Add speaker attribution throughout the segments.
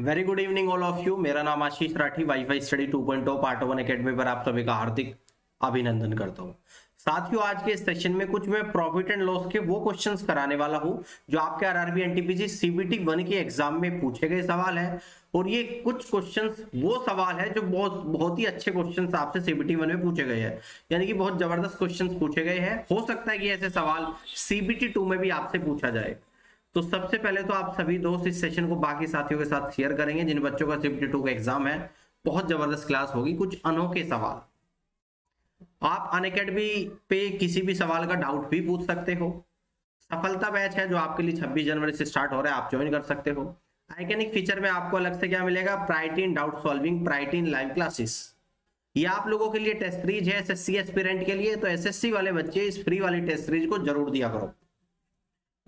Speaker 1: Very good evening all of you मेरा नाम Ashish Rathi WiFi study 2.0 part one academy पर आप सभी का हार्दिक अभिनंदन करता हूँ। साथियों, आज के सेशन में कुछ मैं प्रॉफिट एंड लॉस के वो क्वेश्चंस कराने वाला हूँ, जो आपके आरआरबी एनटीपीसी सीबीटी वन के एग्ज़ाम में पूछे गए सवाल है। और ये कुछ क्वेश्चंस वो सवाल है जो बहुत बहुत ही अच्छे क्वेश्चंस आपसे सीबीटी वन में पूछे गए हैं। यानी कि बहुत ज़बरदस्त क्वेश्चंस पूछे गए हैं। हो सकता है कि ऐसे सवाल सीबीटी टू में भी आपसे पूछा जाए। तो सबसे पहले तो आप सभी दोस्त इस सेशन को बाकी साथियों के साथ शेयर करेंगे, जिन बच्चों का सिफ्टी टू का एग्ज़ाम है। बहुत ज़बरदस्त क्लास होगी। कुछ अनोखे सवाल। आप अन पे किसी भी सवाल का डाउट भी पूछ सकते हो। सफलता बैच है जो आपके लिए 26 जनवरी से स्टार्ट हो रहा है। आप ज्वाइन कर सकते हो। आइकेनिक फीचर में आपको अलग से क्या मिलेगा? प्राइटिन डाउट सॉल्विंग प्राइटिन लाइव क्लासेस ये आप लोगों के लिए टेस्ट सीरीज़ है। एसएससी एस्पिरेंट के लिए। तो एसएससी वाले बच्चे इस फ्री वाली टेस्ट सीरीज़ को ज़रूर दिया करो।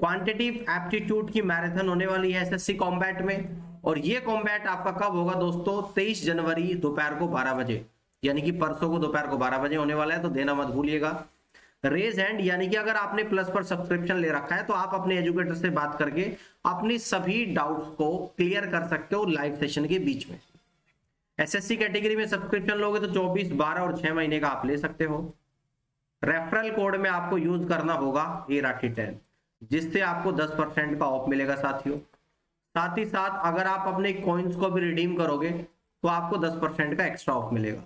Speaker 1: क्वांटिटिव एप्टीट्यूड की मैराथन होने वाली है एसएससी कॉम्बैट में। और ये कॉम्बैट आपका कब होगा दोस्तों? 23 जनवरी दोपहर को 12 बजे। यानी कि परसों को दोपहर को 12 बजे होने वाला है तो देना मत भूलिएगा। रेज हैंड यानी कि अगर आपने प्लस पर सब्सक्रिप्शन ले रखा है तो आप अपने एजुकेटर से बात करके अपनी सभी डाउट्स को क्लियर कर सकते हो लाइव सेशन के बीच में। एसएससी कैटेगरी में सब्सक्रिप्शन लोगे तो 24, 12 और 6 महीने का आप ले सकते हो। रेफरल कोड में आपको यूज़ करना होगा ए राठी टेन जिससे आपको 10 परसेंट का ऑफ़ मिलेगा साथियों। साथ ही साथ अगर आप अपने कॉइन्स को भी रिडीम करोगे तो आपको 10 परसेंट का एक्स्ट्रा ऑफ़ मिलेगा।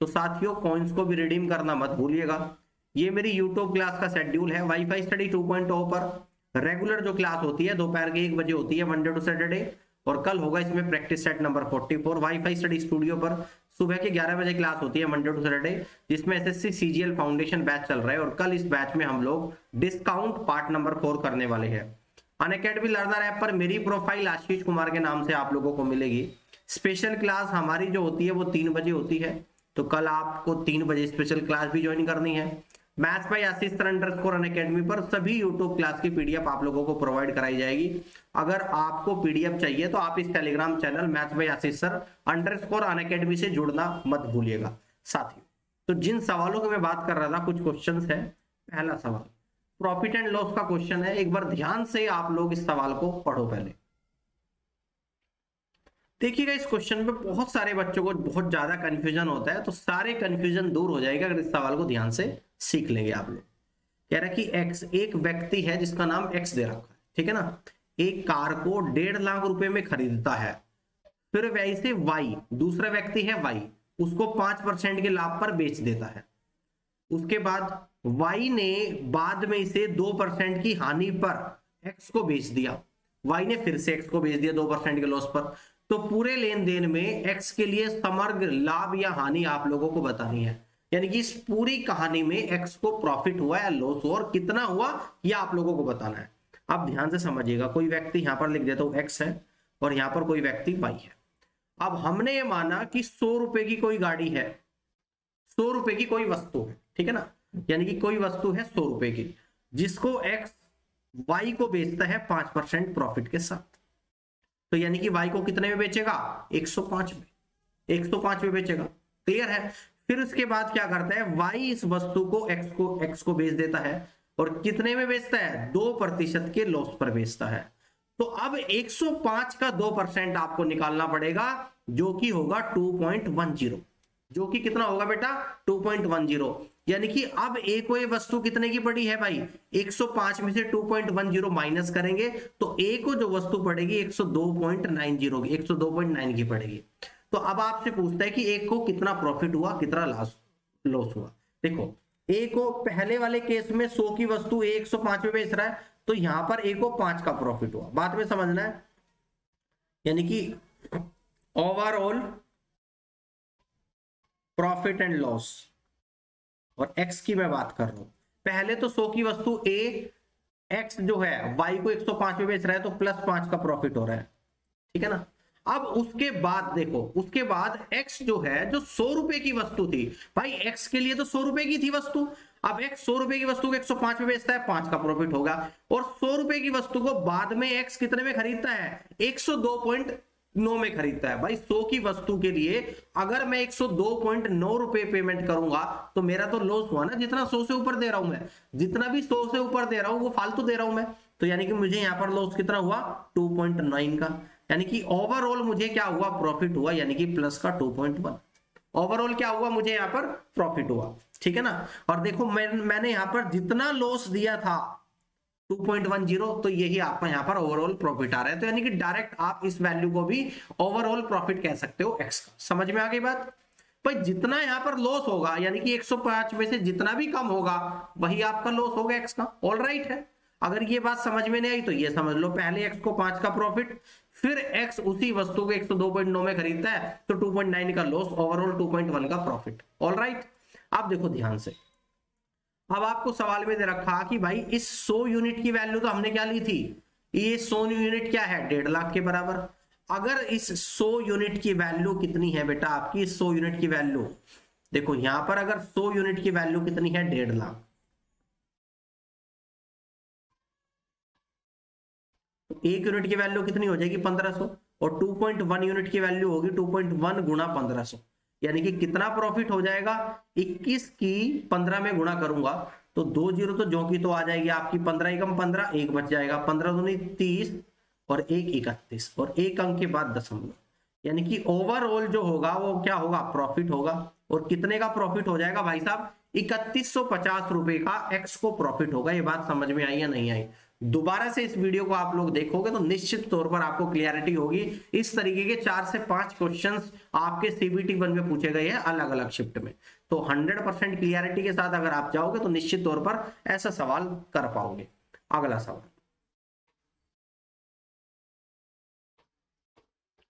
Speaker 1: तो साथियों कॉइन्स को भी रिडीम करना मत भूलिएगा। ये मेरी यूट्यूब क्लास का शेड्यूल है। वाईफाई स्टडी 2.0 पर रेगुलर जो क्लास होती है, दोपहर के एक बजे होती है मंडे टू सैटरडे और कल होगा इसमें practice set number 44 WiFi study studio पर सुबह के 11 बजे क्लास होती है मंडे टू सैटरडे जिसमें एसएससी सीजीएल फाउंडेशन बैच चल रहा है और कल इस बैच में हम लोग डिस्काउंट पार्ट नंबर फोर करने वाले हैं। अन अकेडमी लर्नर ऐप पर मेरी प्रोफ़ाइल आशीष कुमार के नाम से आप लोगों को मिलेगी। स्पेशल क्लास हमारी जो होती है वो तीन बजे होती है। तो कल आपको तीन बजे स्पेशल क्लास भी ज्वाइन करनी है। Maths by Ashish sir underscore Unacademy पर सभी यूट्यूब क्लास की पीडीएफ आप लोगों को प्रोवाइड कराई जाएगी। अगर आपको पीडीएफ चाहिए तो आप इस Telegram channel maths by Ashish sir underscore Unacademy से जुड़ना मत भूलिएगा। साथियों तो जिन सवालों की मैं बात कर रहा था, कुछ क्वेश्चन है। पहला सवाल प्रॉफिट एंड लॉस का क्वेश्चन है। एक बार ध्यान से आप लोग इस सवाल को पढ़ो पहले। देखिएगा, इस क्वेश्चन में बहुत सारे बच्चों को बहुत ज़्यादा कंफ्यूजन होता है तो सारे कंफ्यूजन दूर हो जाएगा अगर इस सवाल को ध्यान से सीख लेंगे आप लोग। कह रहा है कि एक्स एक व्यक्ति है जिसका नाम एक्स दे रखा है, ठीक है ना? एक कार को डेढ़ लाख रुपए में खरीदता है, फिर वैसे वाई दूसरा व्यक्ति है वाई उसको पाँच परसेंट के लाभ पर बेच देता है। उसके बाद वाई ने बाद में इसे दो परसेंट की हानि पर एक्स को बेच दिया। वाई ने फिर से एक्स को बेच दिया दो परसेंट के लॉस पर। तो पूरे लेन देन में एक्स के लिए समग्र लाभ या हानि आप लोगों को बतानी है। यानी कि इस पूरी कहानी में एक्स को प्रॉफिट हुआ या लॉस हुआ और कितना हुआ, यह आप लोगों को बताना है। आप ध्यान से समझिएगा, कोई व्यक्ति यहाँ पर लिख देता हूँ एक्स है और यहाँ पर कोई व्यक्ति वाई है। अब हमने ये माना कि सौ रुपए की कोई गाड़ी है, सौ रुपए की कोई वस्तु है, ठीक है ना? यानी कि कोई वस्तु है सौ रुपए की, जिसको एक्स वाई को बेचता है पाँच परसेंट प्रॉफिट के साथ। तो यानी कि वाई को कितने में बेचेगा? 105 में 105 में बेचेगा। क्लियर है? फिर उसके बाद क्या करता है? वाई इस वस्तु को एक्स को एक्स को बेच देता है और कितने में बेचता है? दो प्रतिशत के लॉस पर बेचता है। तो अब 105 का दो परसेंट आपको निकालना पड़ेगा, जो कि होगा 2.10 जो कि कितना होगा बेटा? 2.10 यानी कि अब एक कोई वस्तु कितने की पड़ी है भाई? 105 में से 2.10 माइनस करेंगे तो ए को जो वस्तु पड़ेगी 102.90 की 102.9 की पड़ेगी। तो अब आपसे पूछता है कि एक को कितना प्रॉफिट हुआ, कितना लॉस लॉस हुआ। देखो ए को पहले वाले केस में सौ की वस्तु एक सौ पाँच में बेच रहा है तो यहाँ पर ए को पाँच का प्रॉफिट हुआ। बाद में समझना है? यानी कि ओवरऑल प्रॉफिट एंड लॉस और एक्स की मैं बात कर रहा हूँ। पहले तो सौ की वस्तु ए एक्स जो है वाई को 105 में बेच रहा है तो प्लस पाँच का प्रॉफिट हो रहा है। ठीक है ना? अब उसके बाद देखो, उसके बाद x जो है, जो सौ रुपए की वस्तु थी। भाई, x के लिए तो सौ रुपए की थी वस्तु। अब x सौ रुपए की वस्तु को एक सौ पाँच में बेचता है, पाँच का प्रॉफिट होगा। और सौ रुपए की वस्तु को बाद में x कितने में खरीदता है? एक सौ दो पॉइंट नौ में खरीदता है। भाई, सौ की वस्तु के लिए अगर मैं एक सौ दो पॉइंट नौ रुपए पेमेंट करूँगा तो मेरा तो लॉस हुआ ना। जितना सौ से ऊपर दे रहा हूँ मैं, जितना भी सौ से ऊपर दे रहा हूँ, वो फालतू दे रहा हूँ मैं। तो यानी कि मुझे यहाँ पर लॉस कितना हुआ? टू पॉइंट नाइन का। यानी कि ओवरऑल मुझे क्या हुआ? प्रॉफिट हुआ यानी कि प्लस का 2.1 ओवरऑल क्या हुआ? मुझे यहाँ पर प्रॉफिट हुआ। ठीक है ना? और देखो मैं, मैंने यहाँ पर जितना लॉस दिया था 2.10 तो यही आपका यहाँ पर ओवरऑल प्रॉफिट आ रहा है। तो यानी कि डायरेक्ट आप इस वैल्यू को भी ओवरऑल प्रॉफिट कह सकते हो एक्स का। समझ में आ गई बात? भाई जितना यहाँ पर लॉस होगा यानी कि 105 में से जितना भी कम होगा वही आपका लॉस होगा एक्स का। ऑल राइट है? अगर ये बात समझ में नहीं आई तो ये समझ लो, पहले एक्स को पाँच का प्रॉफिट फिर एक्स उसी वस्तु को 102.9 में खरीदता है तो 2.9 का लॉस ओवरऑल 2.1 का प्रॉफिट ऑल राइट आप देखो ध्यान से। अब आपको सवाल में दे रखा कि भाई, इस 100 यूनिट की वैल्यू तो हमने क्या ली थी? ये 100 यूनिट क्या है? डेढ़ लाख के बराबर। अगर इस 100 यूनिट की वैल्यू कितनी है बेटा आपकी? 100 यूनिट की वैल्यू देखो, यहाँ पर अगर 100 यूनिट की वैल्यू कितनी है? डेढ़ लाख। एक यूनिट की वैल्यू कितनी हो जाएगी? 1500 और 2.1 यूनिट की वैल्यू होगी 2.1 गुना 1500 यानी कि कितना प्रॉफिट हो जाएगा? 21 की 15 में गुणा करूँगा तो दो ज़ीरो तो जो की तो आ जाएगी आपकी। 15 एकम 15 एक बच जाएगा। 15 दूनी तीस और एक इकतीस। और एक अंक के बाद दशमलव यानी कि ओवरऑल जो होगा, वो क्या होगा? प्रॉफिट होगा। और कितने का प्रॉफिट हो जाएगा भाई साहब? इकतीस सौ पचास रुपए का एक्स को प्रॉफिट होगा। ये बात समझ में आई या नहीं आई? दोबारा से इस वीडियो को आप लोग देखोगे तो निश्चित तौर पर आपको क्लियरिटी होगी। इस तरीके के चार से पाँच क्वेश्चंस आपके सीबीटी वन में पूछे गए हैं अलग अलग शिफ्ट में। तो 100 परसेंट क्लियरिटी के साथ अगर आप जाओगे तो निश्चित तौर पर ऐसा सवाल कर पाओगे। अगला सवाल।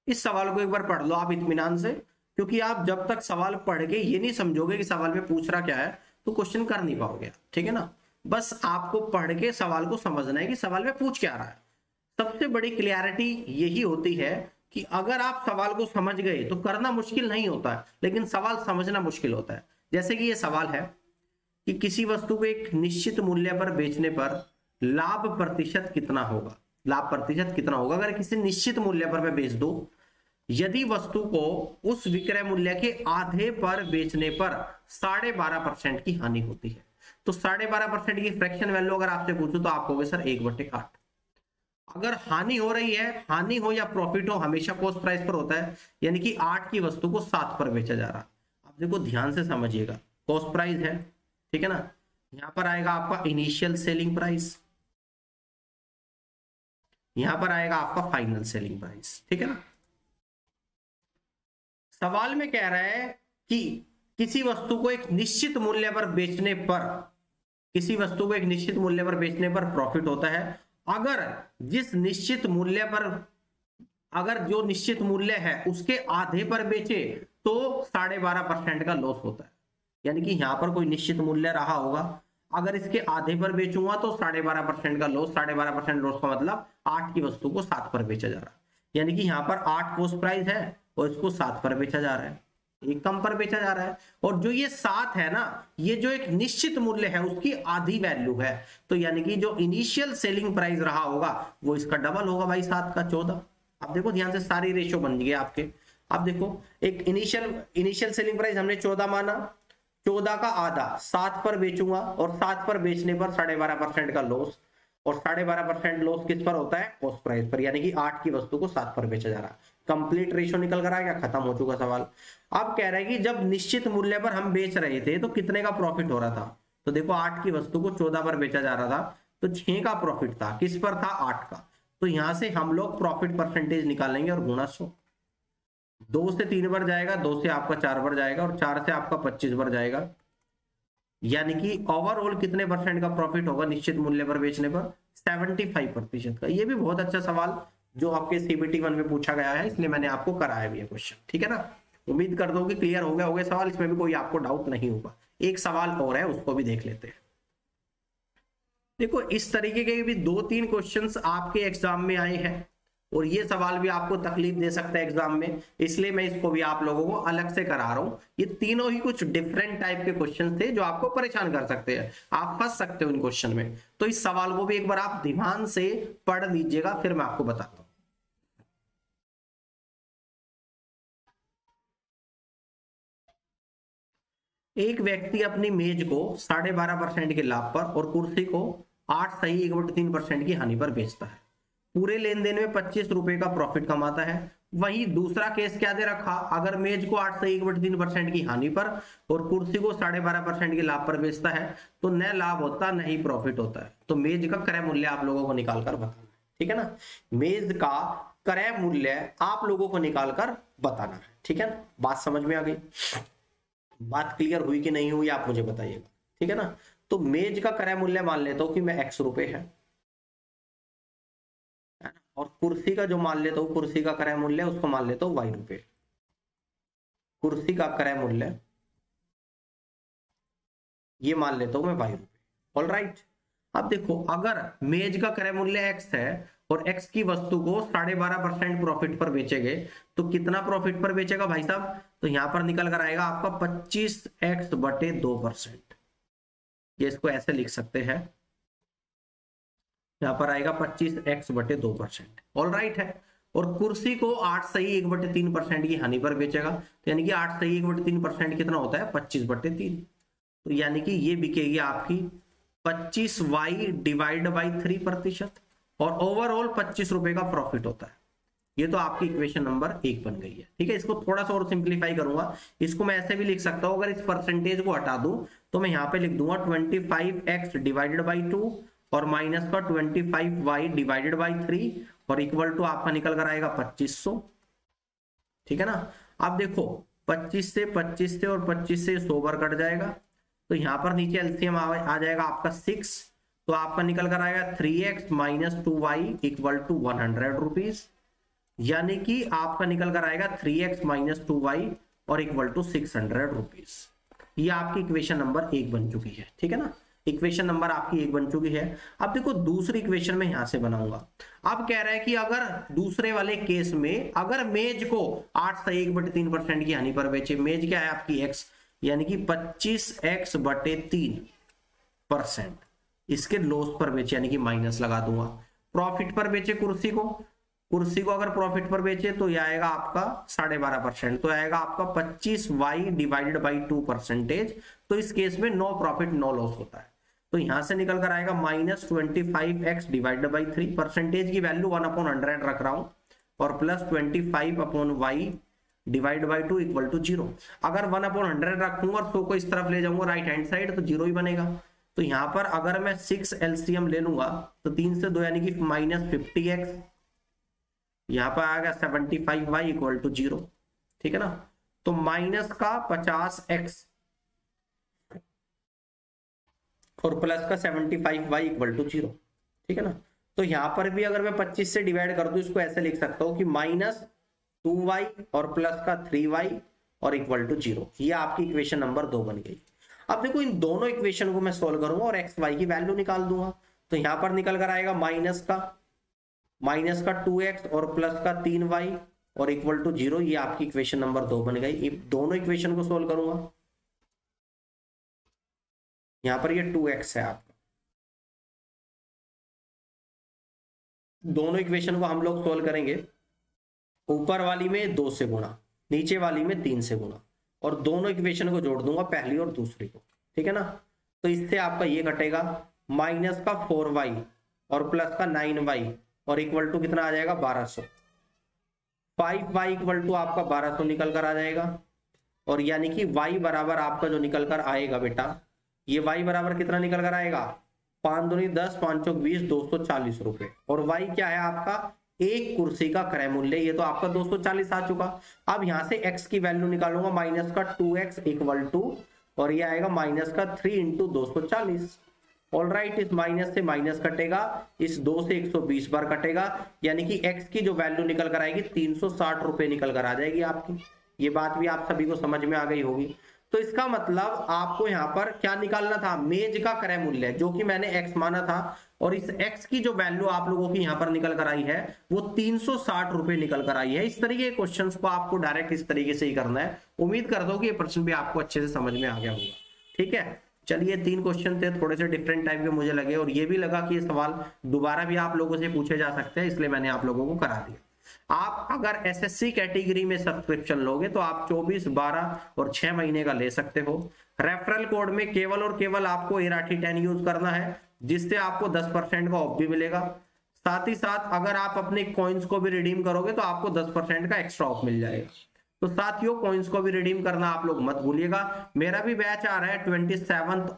Speaker 1: इस सवाल को एक बार पढ़ लो आप इतमान से, क्योंकि आप जब तक सवाल पढ़ के ये नहीं समझोगे कि सवाल में पूछ रहा क्या है तो क्वेश्चन कर नहीं पाओगे ठीक है ना? बस आपको पढ़ के सवाल को समझना है कि सवाल में पूछ क्या रहा है। सबसे बड़ी क्लियरिटी यही होती है कि अगर आप सवाल को समझ गए तो करना मुश्किल नहीं होता है लेकिन सवाल समझना मुश्किल होता है। जैसे कि ये सवाल है कि किसी वस्तु को एक निश्चित मूल्य पर बेचने पर लाभ प्रतिशत कितना होगा? लाभ प्रतिशत कितना होगा? अगर किसी निश्चित मूल्य पर मैं बेच दू, यदि वस्तु को उस विक्रय मूल्य के आधे पर बेचने पर साढ़े बारह परसेंट की हानि होती है। तो साढ़े बारह परसेंट की फ्रैक्शन वैल्यू अगर आपसे पूछू तो आप कहोगे सर एक बटे आठ। अगर हानि हो रही है, हानि हो या प्रॉफिट हो, हमेशा कॉस्ट प्राइस पर होता है, यानी कि आठ की वस्तु को सात पर बेचा जा रहा आप देखो, ध्यान से समझिएगा कॉस्ट प्राइस है, ठीक है ना? यहाँ पर आएगा आपका इनिशियल सेलिंग प्राइस यहाँ पर आएगा आपका फाइनल सेलिंग प्राइस ठीक है ना? सवाल में कह रहा है कि किसी वस्तु को एक निश्चित मूल्य पर बेचने पर, किसी वस्तु को एक निश्चित मूल्य पर बेचने पर प्रॉफिट होता है। अगर जिस निश्चित मूल्य पर, अगर जो निश्चित मूल्य है उसके आधे पर बेचे तो साढ़े बारह परसेंट का लॉस होता है। यानी कि यहाँ पर कोई निश्चित मूल्य रहा होगा। अगर इसके आधे पर बेचूँगा तो साढ़े बारह परसेंट का लॉस साढ़े बारह परसेंट लॉस का मतलब आठ की वस्तु को सात पर बेचा जा रहा है। यानी कि यहाँ पर आठ कोस्ट प्राइस है और इसको सात पर बेचा जा रहा है। कम पर बेचा जा रहा है। और जो ये सात है ना, ये जो एक निश्चित मूल्य है, उसकी आधी वैल्यू है। तो यानी कि जो इनिशियल सेलिंग प्राइस रहा होगा, वो इसका डबल होगा भाई सात का चौदह। अब देखो, ध्यान से सारी रेशियो बन गई आपके। अब देखो, एक इनिशियल इनिशियल सेलिंग प्राइस हमने चौदह माना। चौदह का आधा, सात पर बेचूँगा और सात पर बेचने पर साढ़े बारह परसेंट का लॉस और साढ़े बारह परसेंट लॉस किस पर होता है? कॉस्ट प्राइस पर, यानी कि आठ की वस्तु को सात पर बेचा जा रहा। है कंप्लीट रेशो निकल कर आ गया, खत्म हो चुका सवाल। अब कह रहे हैं कि जब निश्चित मूल्य पर हम बेच रहे थे तो कितने का प्रॉफिट हो रहा था? तो देखो, आठ की वस्तु को चौदह पर बेचा जा रहा था तो छह का प्रॉफिट था। किस पर था? आठ का। तो यहाँ से हम लोग प्रॉफिट परसेंटेज निकालेंगे और गुणा सो। दो से तीन बार जाएगा, दो से आपका चार बार जाएगा, और चार से आपका पच्चीस बार जाएगा। यानी कि ओवरऑल कितने परसेंट का प्रॉफिट होगा निश्चित मूल्य पर बेचने पर? 75 प्रतिशत का। ये भी बहुत अच्छा सवाल जो आपके सीबीटी वन में पूछा गया है, इसलिए मैंने आपको कराया भी है क्वेश्चन ठीक है ना? उम्मीद कर दो कि क्लियर हो गया हो गया सवाल, इसमें भी कोई आपको डाउट नहीं होगा। एक सवाल और है, उसको भी देख लेते हैं। देखो, इस तरीके के भी दो तीन क्वेश्चंस आपके एग्ज़ाम में आए हैं, और ये सवाल भी आपको तकलीफ़ दे सकता है एग्ज़ाम में, इसलिए मैं इसको भी आप लोगों को अलग से करा रहा हूँ। ये तीनों ही कुछ डिफरेंट टाइप के क्वेश्चन थे, जो आपको परेशान कर सकते हैं। आप फंस सकते हो इन क्वेश्चन में। तो इस सवाल को भी एक बार आप ध्यान से पढ़ लीजिएगा, फिर मैं आपको बताता हूँ। एक व्यक्ति अपनी मेज को साढ़े बारह परसेंट के लाभ पर और कुर्सी को आठ सही एक बटे तीन परसेंट की हानि पर बेचता है। पूरे लेन देन में पच्चीस रुपए का प्रॉफिट कमाता है। वही दूसरा केस क्या दे रखा? अगर मेज को आठ से एक बटे तीन परसेंट की हानि पर और कुर्सी को साढ़े बारह परसेंट के लाभ पर बेचता है तो न लाभ होता, न ही प्रॉफिट होता है। तो मेज का क्रय मूल्य आप लोगों को निकाल कर बताना ठीक है ना? मेज का क्रय मूल्य आप लोगों को निकाल कर बताना है, ठीक है ना? बात समझ में आ गई? बात क्लियर हुई कि नहीं हुई, आप मुझे बताइएगा ठीक है ना? तो मेज का क्रय मूल्य मान लेता हूँ कि मैं एक्स रुपए है। और कुर्सी का जो मान लेता हूँ, कुर्सी का क्रय मूल्य, उसको मान लेता हूँ वाई रुपए। कुर्सी का क्रय मूल्य, ये मान लेता हूँ मैं वाई रुपए। ऑल राइट अब देखो, अगर मेज का क्रय मूल्य एक्स है और एक्स की वस्तु को साढ़े बारह परसेंट प्रॉफिट पर बेचेंगे। तो कितना प्रॉफिट पर बेचेगा भाई साहब? तो यहाँ पर निकल कर आएगा आपका पच्चीस एक्स बटे दो परसेंट। ये इसको ऐसे लिख सकते हैं। यहाँ पर आएगा पच्चीस एक्स बटे दो परसेंट। ऑल राइट है। और कुर्सी को आठ सही एक बटे तीन परसेंट की हानि पर बेचेगा। तो यानी कि आठ सही एक बटे तीन परसेंट कितना होता है? पच्चीस बटे तीन। तो यानी कि ये बिकेगी आपकी पच्चीस वाई डिवाइड बाई थ्री प्रतिशत। और ओवरऑल पच्चीस रुपए का प्रॉफिट होता है। ये तो आपकी इक्वेशन नंबर एक बन गई है। ठीक है, इसको थोड़ा सा और सिंप्लीफाई करूँगा। इसको मैं ऐसे भी लिख सकता हूँ, अगर इस परसेंटेज को हटा दूँ तो मैं यहाँ पे लिख दूँगा twenty five X divided by two और माइनस का twenty five Y divided by three और इक्वल टू आपका निकल कर आएगा पच्चीस सौ। ठीक है ना? अब देखो, पच्चीस से पच्चीस से और पच्चीस से सौ बार कट जाएगा। तो यहाँ पर नीचे एलसीएम आ जाएगा आपका सिक्स तो आपका निकल कर आएगा three X minus two Y equal to one hundred rupees यानी कि आपका निकल कर आएगा three X minus two Y और equal to six hundred rupees ये आपकी इक्वेशन नंबर एक बन चुकी है, ठीक है ना? इक्वेशन नंबर आपकी एक बन चुकी है। अब देखो, दूसरी इक्वेशन में यहाँ से बनाऊँगा। अब कह रहा है कि अगर दूसरे वाले केस में, अगर मेज को आठ से एक बटे तीन परसेंट की हानि पर बेचे, मेज क्या है आपकी एक्स यानी कि पच्चीस एक्स बटे तीन परसेंट। इसके लॉस पर बेचे, यानी कि माइनस लगा दूँगा। प्रॉफिट पर बेचे कुर्सी को। कुर्सी को अगर प्रॉफिट पर बेचे तो यह आएगा आपका साढ़े बारह परसेंट तो आएगा आपका पच्चीस Y divided by two percentage तो इस केस में नो प्रॉफिट नो लॉस होता है। तो यहाँ से निकल कर आएगा minus twenty five X divided by three percentage की वैल्यू वन अपॉन हंड्रेड रख रहा हूँ। और plus twenty five upon Y divide by two equal to zero अगर वन अपॉन हंड्रेड रखूँगा और सो को इस तरफ़ ले जाऊँगा राइट हैंड साइड तो ज़ीरो ही बनेगा। तो यहाँ पर अगर मैं सिक्स एलसीएम ले लूँगा तो तीन से दो यानी कि माइनस फिफ्टी एक्स यहाँ पर आ गया seventy five Y equal to zero ठीक है ना? तो माइनस का पचास एक्स और प्लस का seventy five y equal to zero ठीक है ना? तो यहाँ पर भी अगर मैं पच्चीस से डिवाइड कर दू, इसको ऐसे लिख सकता हूँ कि माइनस टू वाई और प्लस का थ्री वाई और इक्वल टू ज़ीरो आपकी इक्वेशन नंबर दो बन गई। अब देखो इन दोनों इक्वेशन को मैं सोल्व करूँगा और एक्स वाई की वैल्यू निकाल दूँगा। तो यहाँ पर निकल कर आएगा माइनस का माइनस का टू एक्स और प्लस का तीन वाई और इक्वल टू ज़ीरो ये आपकी इक्वेशन नंबर दो बन गई। दोनों इक्वेशन को सोल्व करूँगा। यहाँ पर ये टू एक्स है आपका। दोनों इक्वेशन को हम लोग सोल्व करेंगे। ऊपर वाली में दो से गुणा, नीचे वाली में तीन से गुणा। और दोनों इक्वेशन को जोड़ दूँगा, पहली और दूसरी को। ठीक है ना? तो इससे आपका ये घटेगा माइनस का फोर वाई और प्लस का नाइन वाई और इक्वल टू कितना आ जाएगा? बारह सौ। फाइव वाई इक्वल टू आपका बारह सौ निकल कर आ जाएगा। और यानी कि वाई बराबर आपका जो निकल कर आएगा बेटा, ये वाई बराबर कितना निकल कर आएगा? पाँच दूनी दस, पाँच चौक बीस दो सौ चालीस रुपए। और वाई क्या है आपका? एक कुर्सी का क्रय मूल्य ये तो आपका 240 आ चुका। अब यहाँ से x की वैल्यू निकालूँगा माइनस का 2x इक्वल टू और ये आएगा माइनस का 3 इंटू दो ऑल राइट इस माइनस से माइनस कटेगा, इस दो से 120 बार कटेगा, यानी कि x की जो वैल्यू निकल कर आएगी, तीन सौ निकल कर आ जाएगी आपकी। ये बात भी आप सभी को समझ में आ गई होगी। तो इसका मतलब आपको यहाँ पर क्या निकालना था? मेज का क्रय मूल्य, जो कि मैंने x माना था, और इस x की जो वैल्यू आप लोगों की यहाँ पर निकल कर आई है, वो तीन सौ साठ रुपए निकल कर आई है। इस तरीके के क्वेश्चन को आपको डायरेक्ट इस तरीके से ही करना है। उम्मीद करता हूँ कि ये प्रश्न भी आपको अच्छे से समझ में आ गया होगा। ठीक है? चलिए, तीन क्वेश्चन थे, थोड़े से डिफरेंट टाइप के मुझे लगे, और ये भी लगा कि ये सवाल दोबारा भी आप लोगों से पूछे जा सकते हैं, इसलिए मैंने आप लोगों को करा दिया। आप अगर एसएससी कैटेगरी में सब्सक्रिप्शन लोगे तो आप 24, 12 और 6 महीने का ले सकते हो। रेफरल कोड में केवल और केवल आपको एराठी टेन यूज़ करना है जिससे आपको 10 परसेंट का ऑफ़ भी मिलेगा। साथ ही साथ अगर आप अपने कॉइन्स को भी रिडीम करोगे तो आपको 10 परसेंट का एक्स्ट्रा ऑफ़ मिल जाएगा। तो साथियों कॉइन्स को भी रिडीम करना आप लोग मत भूलिएगा। मेरा भी बैच आ रहा है ट्वेंटी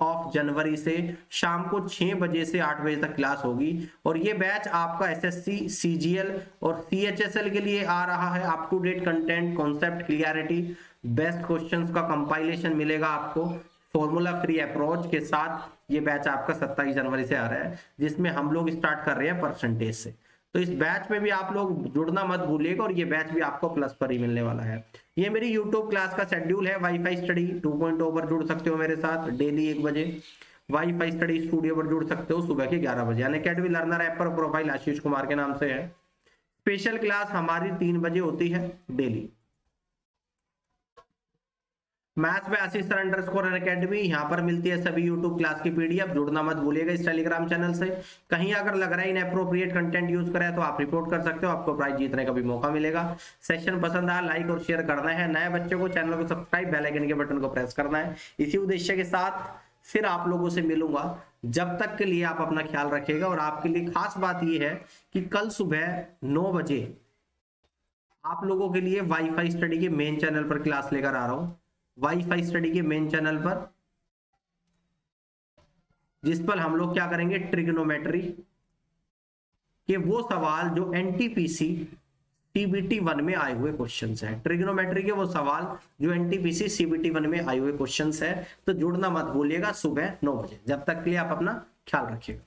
Speaker 1: ऑफ़ जनवरी से शाम को छह बजे से आठ बजे तक क्लास होगी। और ये बैच आपका एसएससी सीजीएल और सीएचएसएल के लिए आ रहा है। Up to date content concept clarity best questions का कंपाइलेशन मिलेगा आपको। फॉर्मूला फ्री अप्रोच के साथ ये बैच आपका 27 जनवरी से आ रहा है, जिसमें हम लोग स्टार्ट कर रहे हैं परसेंटेज से। तो इस बैच में भी आप लोग जुड़ना मत भूलिएगा और ये बैच भी आपको प्लस पर ही मिलने वाला है। ये मेरी यूट्यूब क्लास का शेड्यूल है वाईफाई स्टडी 2.0 पर जुड़ सकते हो मेरे साथ डेली एक बजे। वाईफाई स्टडी स्टूडियो पर जुड़ सकते हो सुबह के 11 बजे। यानी अकेडमी लर्नर ऐप पर प्रोफ़ाइल आशीष कुमार के नाम से है। स्पेशल क्लास हमारी तीन बजे होती है डेली मैथ्स में Ashish sir under score academy यहाँ पर मिलती है सभी यूट्यूब क्लास की पीडीएफ जुड़ना मत भूलिएगा इस टेलीग्राम चैनल से। कहीं अगर लग रहा है इन अप्रोप्रिएट कंटेंट यूज़ करे तो आप रिपोर्ट कर सकते हो। आपको प्राइज जीतने का भी मौका मिलेगा। सेशन पसंद आया लाइक और शेयर करना है। नए बच्चों को चैनल को सब्सक्राइब बेल आइकन के बटन को प्रेस करना है। इसी उद्देश्य के साथ फिर आप लोगों से मिलूँगा। जब तक के लिए आप अपना ख्याल रखिएगा। और आपके लिए खास बात यह है कि कल सुबह नौ बजे आप लोगों के लिए वाईफाई स्टडी के मेन चैनल पर क्लास लेकर आ रहा हूँ। वाईफाई स्टडी के मेन चैनल पर, जिस पर हम लोग क्या करेंगे? ट्रिग्नोमेट्री के वो सवाल जो एनटीपीसी सीबीटी वन में आए हुए क्वेश्चंस हैं। ट्रिग्नोमेट्री के वो सवाल जो एनटीपीसी सीबीटी वन में आए हुए क्वेश्चंस है। तो जुड़ना मत भूलिएगा, सुबह नौ बजे। जब तक के लिए आप अपना ख्याल रखिएगा।